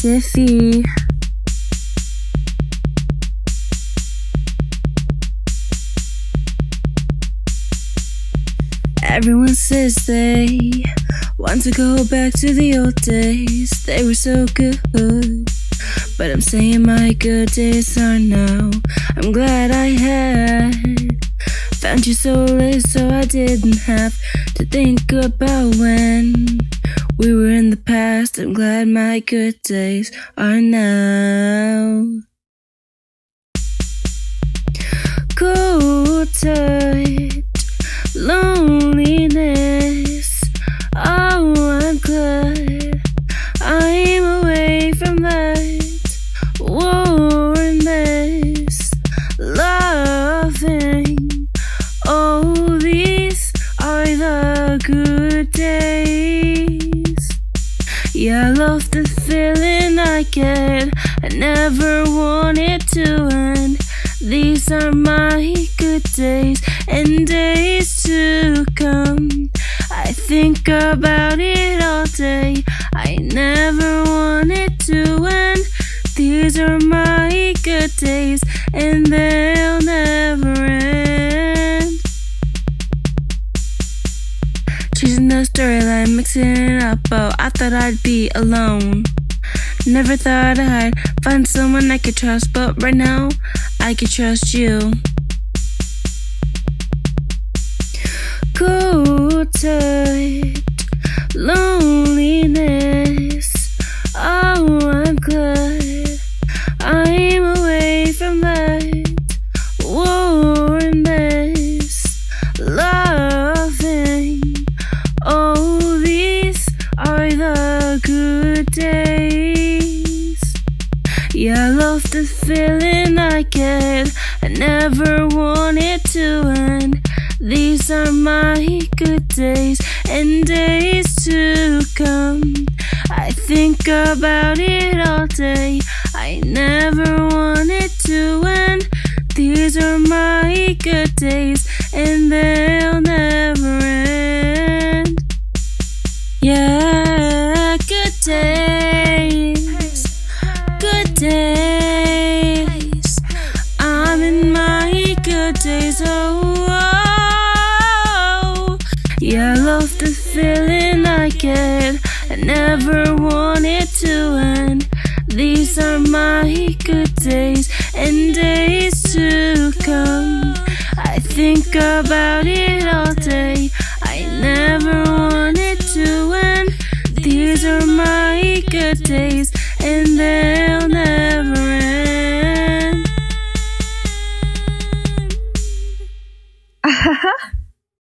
DIFI. Everyone says they want to go back to the old days. They were so good. But I'm saying my good days are now. I'm glad I had found you so late, so I didn't have to think about when we were in the past. I'm glad my good days are now. Cool, tight, never want it to end. These are my good days and days to come. I think about it all day. I never want it to end. These are my good days and they'll never end. Choosing the storyline, mixing it up. Oh, I thought I'd be alone. Never thought I'd find someone I could trust, but right now I could trust you. Cool, tight, loneliness. Feeling I get. I never want it to end. These are my good days and days to come. I think about it all day. I never want it to end. These are my good days and they'll never end. Yeah, yeah, I love the feeling I get. I never want it to end. These are my good days and days to come. I think about it all day. I never want it to end. These are my good days and they'll